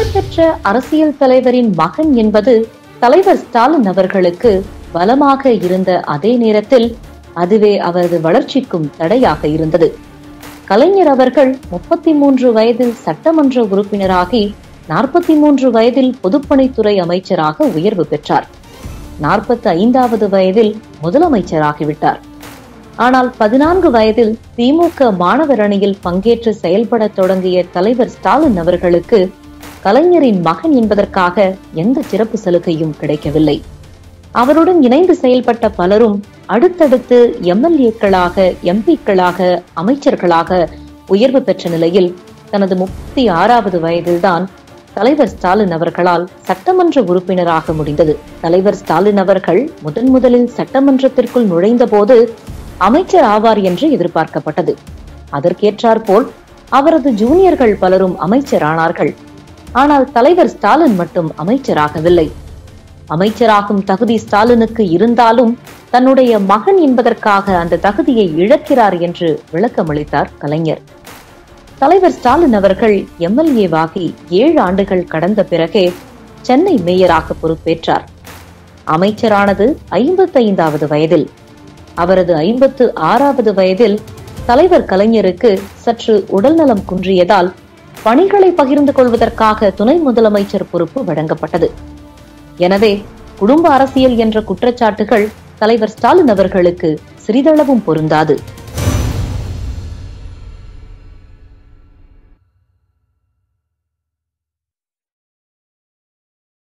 புகழ்பெற்ற அரசியல் தலைவரின் மகன் என்பது தலைவர் ஸ்டாலின் அவர்களுக்கு பலமாக இருந்த அதே நேரத்தில் அதுவே அவரது வளர்ச்சிக்கும் தடையாக இருந்தது. கலைஞர் அவர்கள் முப்பத்தி மூன்று வயதில் சட்டமன்ற உறுப்பினராகி நாற்பத்தி மூன்று வயதில் பொதுப்பணித்துறை அமைச்சராக உயர்வு பெற்றார். நாற்பத்தி ஐந்தாவது வயதில் முதலமைச்சராகிவிட்டார். ஆனால் பதினான்கு வயதில் திமுக மாணவர் அணியில் பங்கேற்று செயல்பட தொடங்கிய தலைவர் ஸ்டாலின் அவர்களுக்கு கலைஞரின் மகன் என்பதற்காக எந்த சிறப்பு சலுகையும் கிடைக்கவில்லை. அவருடன் இணைந்து செயல்பட்ட பலரும் அடுத்தடுத்து எம்எல்ஏக்களாக எம்பிக்களாக அமைச்சர்களாக உயர்வு பெற்ற நிலையில் தனது முப்பத்தி ஆறாவது வயதில்தான் தலைவர் ஸ்டாலின் அவர்களால் சட்டமன்ற உறுப்பினராக முடிந்தது. தலைவர் ஸ்டாலின் அவர்கள் முதன் முதலில் சட்டமன்றத்திற்குள் நுழைந்த போது அமைச்சர் ஆவார் என்று எதிர்பார்க்கப்பட்டது. அதற்கேற்றாற்போல் அவரது ஜூனியர்கள் பலரும் அமைச்சரானார்கள். ஆனால் தலைவர் ஸ்டாலின் மட்டும் அமைச்சராகவில்லை. அமைச்சராகும் தகுதி ஸ்டாலினுக்கு இருந்தாலும் தன்னுடைய மகன் என்பதற்காக அந்த தகுதியை இழக்கிறார் என்று விளக்கமளித்தார் கலைஞர். தலைவர் ஸ்டாலின் அவர்கள் எம்எல்ஏவாகி ஏழு ஆண்டுகள் கடந்த பிறகே சென்னை மேயராக பொறுப்பேற்றார். அமைச்சரானது ஐம்பத்தைந்தாவது வயதில். அவரது ஐம்பத்து ஆறாவது வயதில் தலைவர் கலைஞருக்கு சற்று உடல்நலம் குன்றியதால் பணிகளை பகிர்ந்து கொள்வதற்காக துணை முதலமைச்சர் பொறுப்பு வழங்கப்பட்டது. எனவே குடும்ப அரசியல் என்ற குற்றச்சாட்டுகள் தலைவர் ஸ்டாலின் அவர்களுக்கு சிறிதளவும் பொருந்தாது.